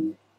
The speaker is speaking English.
Mm-hmm.